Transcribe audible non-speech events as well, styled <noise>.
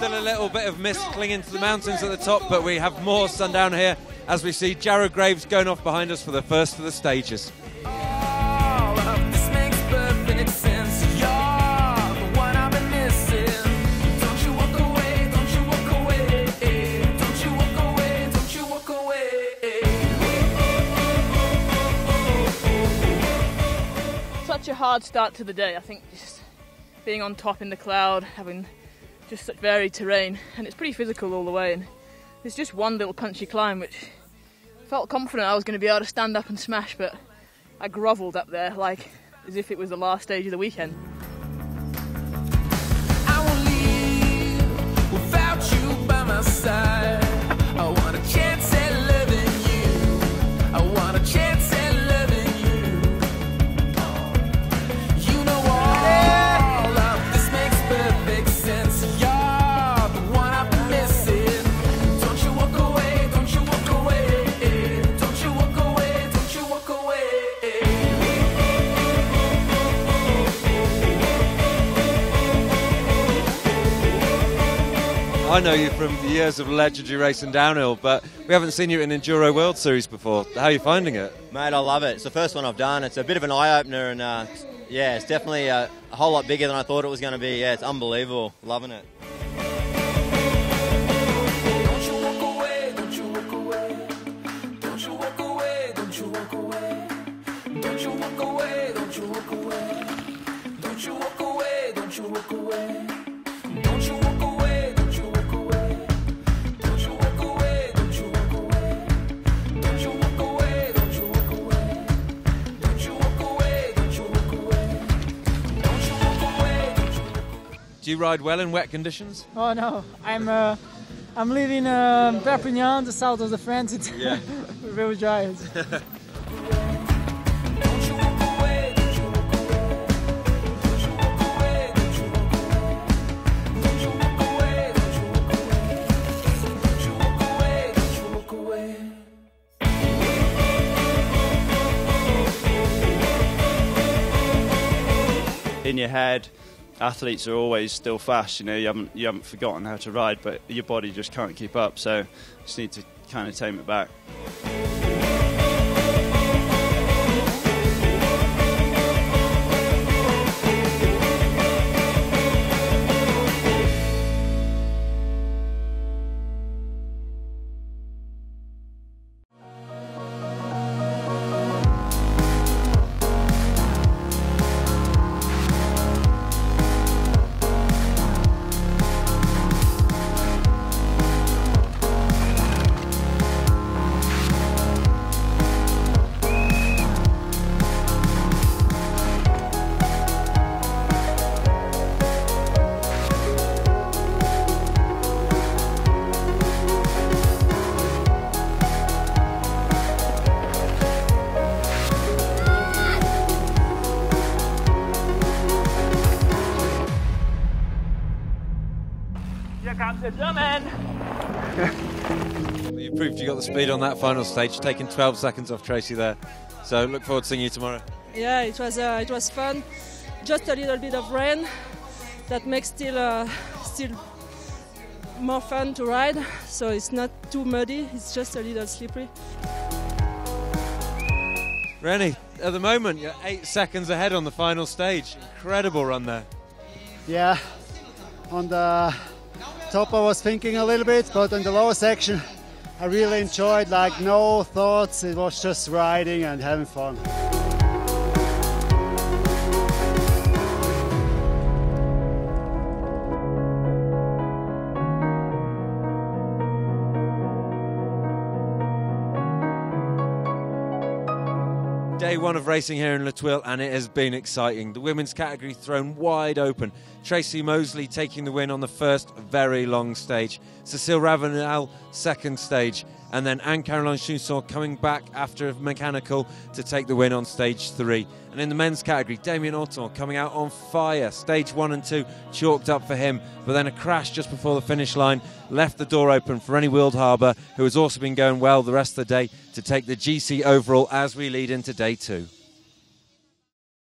still a little bit of mist clinging to the mountains at the top, but we have more sun down here as we see Jared Graves going off behind us for the first of the stages. Such a hard start to the day. I think just being on top in the cloud, having just such varied terrain, and it's pretty physical all the way. And there's just one little punchy climb which felt confident I was going to be able to stand up and smash, but I grovelled up there like as if it was the last stage of the weekend. I know you from years of legendary racing downhill, but we haven't seen you in Enduro World Series before. How are you finding it? Mate, I love it. It's the first one I've done. It's a bit of an eye opener, and uh, yeah, it's definitely a, a whole lot bigger than I thought it was going to be. Yeah, it's unbelievable. Loving it. Don't you walk away, don't you walk away. Do you ride well in wet conditions? Oh no, I'm uh, I'm living uh, Perpignan, the south of the France. It's Yeah. <laughs> very dry. Don't you walk away, don't you walk away. Don't you walk away, don't you walk away. Don't you walk away, don't you walk away. Don't you walk away, don't you walk away. in your head, athletes are always still fast. You know, you haven't you haven't forgotten how to ride, but your body just can't keep up. So, you just need to kind of tame it back. Here comes the You proved you got the speed on that final stage, taking 12 seconds off Tracy there. So look forward to seeing you tomorrow. Yeah, it was uh, it was fun. Just a little bit of rain that makes still uh, still more fun to ride. So it's not too muddy. It's just a little slippery. René, at the moment you're eight seconds ahead on the final stage. Incredible run there. Yeah, on the top I was thinking a little bit, but on the lower section I really enjoyed. Like no thoughts, it was just riding and having fun. Day one of racing here in La Thuile, and it has been exciting. The women's category thrown wide open. Tracy Moseley taking the win on the first very long stage. Cecile Ravanel, second stage. And then Anne Caroline Chausson coming back after a mechanical to take the win on stage three. And in the men's category, Damien Oton coming out on fire. Stage one and two chalked up for him. But then a crash just before the finish line left the door open for René Wildhaber, who has also been going well the rest of the day, to take the GC overall as we lead into day two.